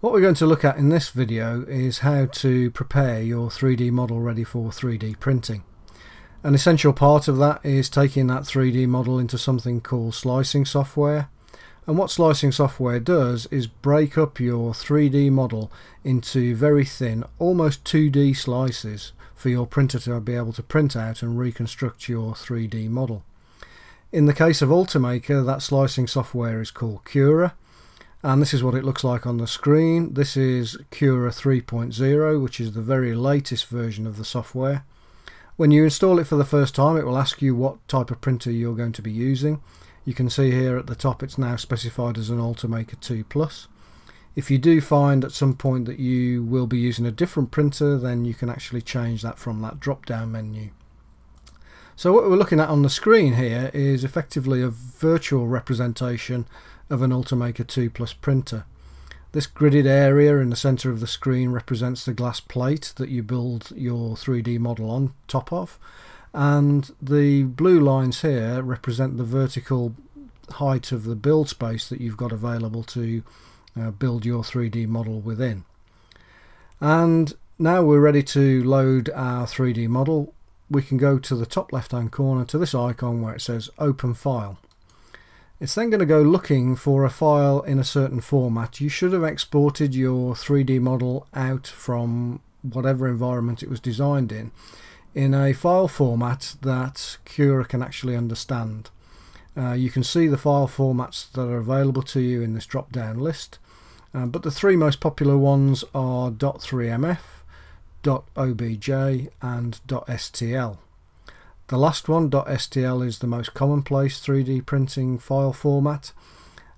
What we're going to look at in this video is how to prepare your 3D model ready for 3D printing. An essential part of that is taking that 3D model into something called slicing software. And what slicing software does is break up your 3D model into very thin, almost 2D slices for your printer to be able to print out and reconstruct your 3D model. In the case of Ultimaker, that slicing software is called Cura and this is what it looks like on the screen. This is Cura 3.0 which is the very latest version of the software. When you install it for the first time it will ask you what type of printer you're going to be using. You can see here at the top it's now specified as an Ultimaker 2 Plus. If you do find at some point that you will be using a different printer then you can actually change that from that drop down menu. So what we're looking at on the screen here is effectively a virtual representation of an Ultimaker 2 Plus printer. This gridded area in the center of the screen represents the glass plate that you build your 3D model on top of and the blue lines here represent the vertical height of the build space that you've got available to uh, build your 3D model within. And now we're ready to load our 3D model. We can go to the top left hand corner to this icon where it says open file. It's then going to go looking for a file in a certain format. You should have exported your 3D model out from whatever environment it was designed in in a file format that Cura can actually understand. Uh, you can see the file formats that are available to you in this drop down list uh, but the three most popular ones are .3mf, .obj and .stl. The last one, .stl, is the most commonplace 3D printing file format.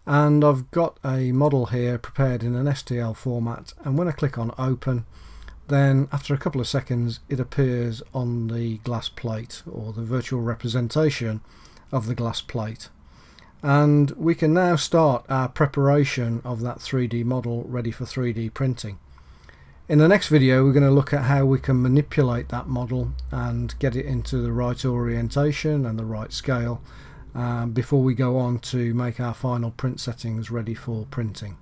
And I've got a model here prepared in an STL format. And when I click on open then after a couple of seconds it appears on the glass plate or the virtual representation of the glass plate. And we can now start our preparation of that 3D model ready for 3D printing. In the next video we're going to look at how we can manipulate that model and get it into the right orientation and the right scale um, before we go on to make our final print settings ready for printing.